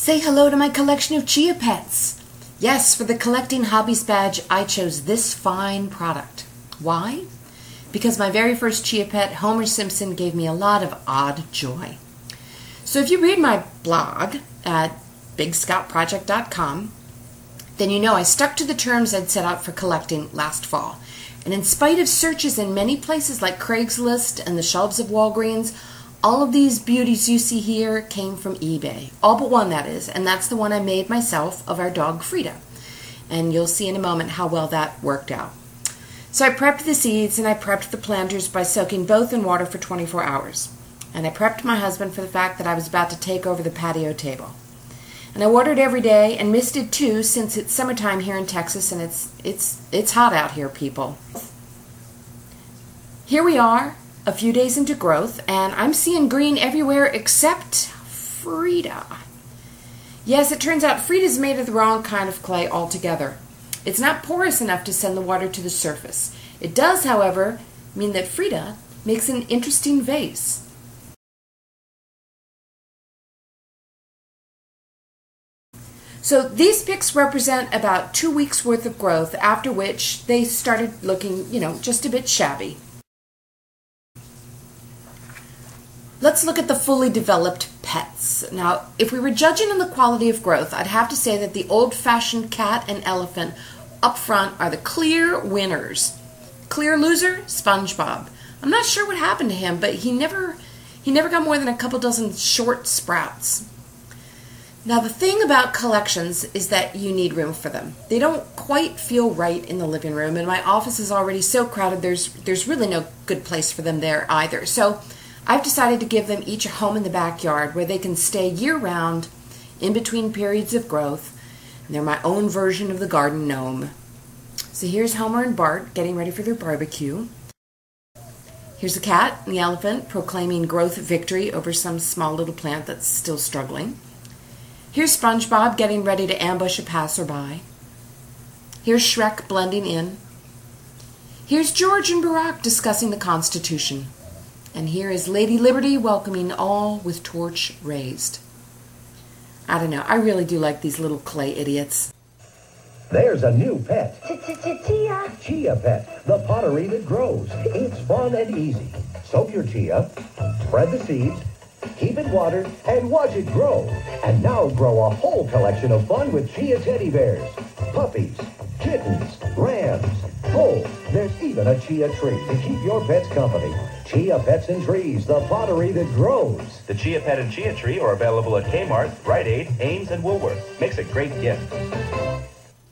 Say hello to my collection of Chia Pets. Yes, for the Collecting Hobbies badge, I chose this fine product. Why? Because my very first Chia Pet, Homer Simpson, gave me a lot of odd joy. So if you read my blog at bigscoutproject.com, then you know I stuck to the terms I'd set out for collecting last fall. And in spite of searches in many places like Craigslist and the shelves of Walgreens, all of these beauties you see here came from eBay. All but one, that is, and that's the one I made myself of our dog Frida. And you'll see in a moment how well that worked out. So I prepped the seeds and I prepped the planters by soaking both in water for 24 hours. And I prepped my husband for the fact that I was about to take over the patio table. And I watered every day and misted too since it's summertime here in Texas and it's it's it's hot out here, people. Here we are, a few days into growth, and I'm seeing green everywhere except Frida. Yes, it turns out Frida's made of the wrong kind of clay altogether. It's not porous enough to send the water to the surface. It does, however, mean that Frida makes an interesting vase. So these pics represent about two weeks worth of growth, after which they started looking, you know, just a bit shabby. Let's look at the fully developed pets. Now, if we were judging on the quality of growth, I'd have to say that the old-fashioned cat and elephant up front are the clear winners. Clear loser, SpongeBob. I'm not sure what happened to him, but he never he never got more than a couple dozen short sprouts. Now, the thing about collections is that you need room for them. They don't quite feel right in the living room, and my office is already so crowded, there's, there's really no good place for them there either. So I've decided to give them each a home in the backyard where they can stay year round in between periods of growth. They're my own version of the garden gnome. So here's Homer and Bart getting ready for their barbecue. Here's the cat and the elephant proclaiming growth victory over some small little plant that's still struggling. Here's SpongeBob getting ready to ambush a passerby. Here's Shrek blending in. Here's George and Barack discussing the Constitution. And here is Lady Liberty welcoming all with torch raised. I don't know. I really do like these little clay idiots. There's a new pet. Chia. Chia Pet, the pottery that grows. It's fun and easy. Soak your chia, spread the seeds, keep it watered, and watch it grow. And now grow a whole collection of fun with Chia teddy bears, puppies, kittens, rams. Oh, there's even a chia tree to keep your pets company. Chia Pets and Trees, the pottery that grows. The Chia Pet and Chia Tree are available at Kmart, Rite Aid, Ames, and Woolworth. Makes a great gift.